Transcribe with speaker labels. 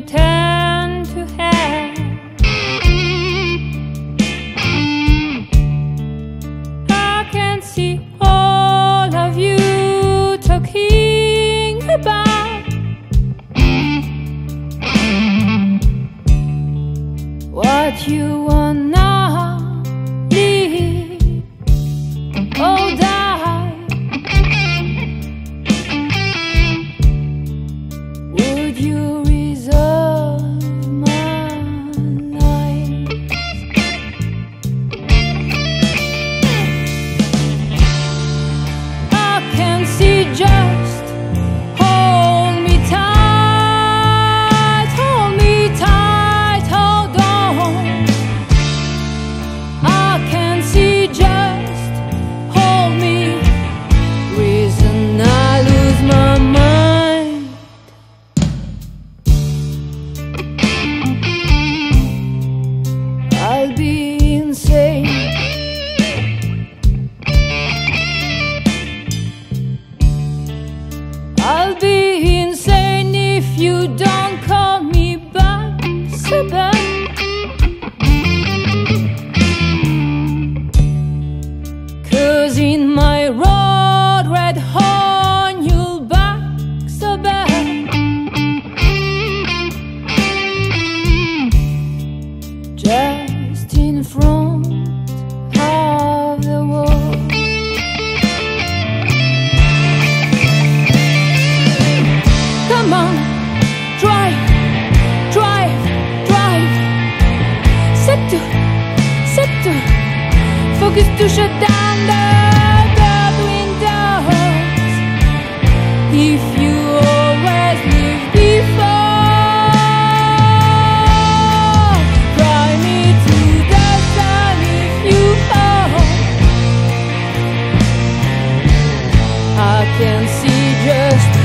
Speaker 1: return to hell. I can see all of you talking about what you want. the Facebook is to shut down the top windows if you always live before. Cry me to the sun if you fall, I can see just.